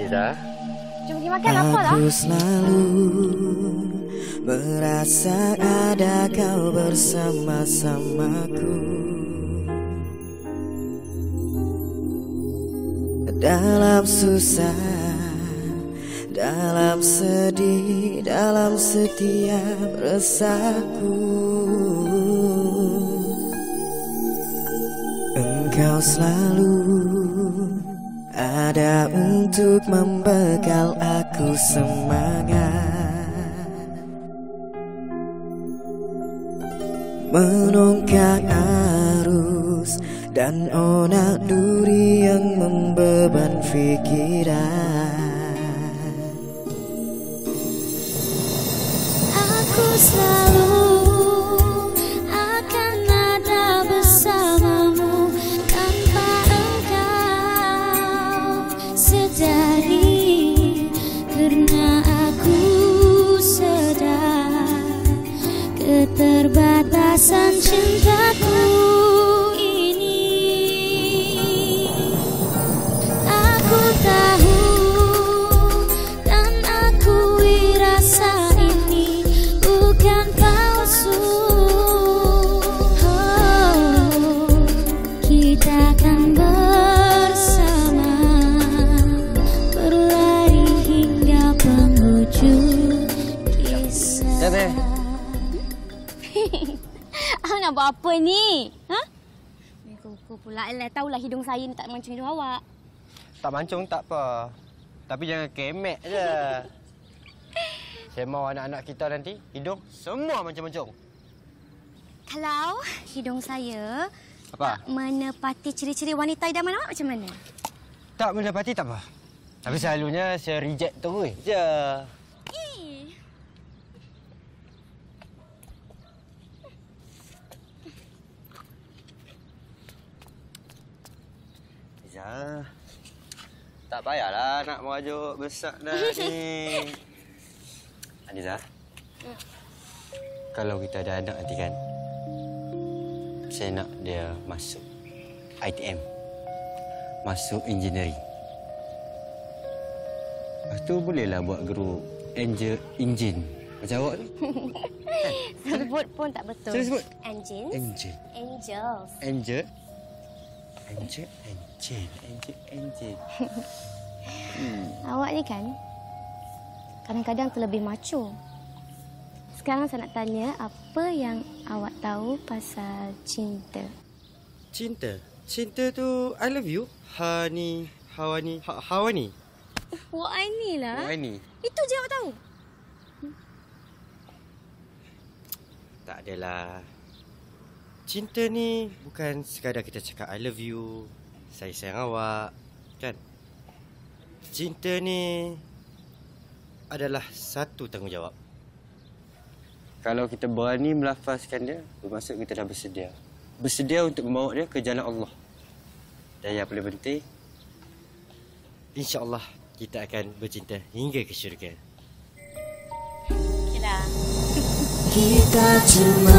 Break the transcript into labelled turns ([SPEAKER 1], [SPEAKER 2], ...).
[SPEAKER 1] Aliza.
[SPEAKER 2] Jom pergi makan apa lah?
[SPEAKER 3] Aku selalu merasa ada kau bersama-samaku Dalam susah, dalam sedih, dalam setiap resahku Engkau selalu ada untuk membekal aku semangat. Menongkang arus dan onak duri yang membeban fikiran.
[SPEAKER 4] Aku selalu keterbatasan cintaku ini Aku tahu dan akui rasa ini bukan palsu. Oh, kita akan bersama berlari hingga penghujung kisah.
[SPEAKER 2] Nak buat apa ni? Ha? Ni kuku pula. Alah, tahulah hidung saya ni tak mancung hidung awak.
[SPEAKER 1] Tak mancung tak apa. Tapi jangan kemek je. Saya mau anak-anak kita nanti hidung semua macam-macam.
[SPEAKER 2] Kalau hidung saya
[SPEAKER 1] Apa?
[SPEAKER 2] menepati ciri-ciri wanita idaman awak macam mana?
[SPEAKER 1] Tak mendapati tak apa. Tapi selalunya saya reject terus je. Iza. Tak payahlah nak merajuk besar dah ni. Adiza. Kalau kita ada anak nanti kan. Saya nak dia masuk ITM. Masuk engineering. Lepas tu bolehlah buat guru angel engine. Macam awak tu.
[SPEAKER 2] Sebut pun tak betul.
[SPEAKER 1] Saya sebut.
[SPEAKER 2] Engines.
[SPEAKER 1] Angel.
[SPEAKER 2] Angels.
[SPEAKER 1] Angel. Angel. Angel. Angel. Angel.
[SPEAKER 2] Awak ni kan kadang-kadang terlebih macho. Sekarang saya nak tanya apa yang awak tahu pasal cinta?
[SPEAKER 1] Cinta. Cinta tu I love you. Hani. Hawani. Ha, hawani.
[SPEAKER 2] Wah, ini lah.
[SPEAKER 1] Oh, ini.
[SPEAKER 2] Itu je awak tahu.
[SPEAKER 1] Tak adalah. Cinta ni bukan sekadar kita cakap I love you. Saya sayang awak. Kan? Cinta ni adalah satu tanggungjawab. Kalau kita berani melafazkan dia, bermaksud kita dah bersedia. Bersedia untuk membawa dia ke jalan Allah. Dan yang paling penting, insya-Allah kita akan bercinta hingga ke syurga.
[SPEAKER 2] Kira.
[SPEAKER 3] Kita cuma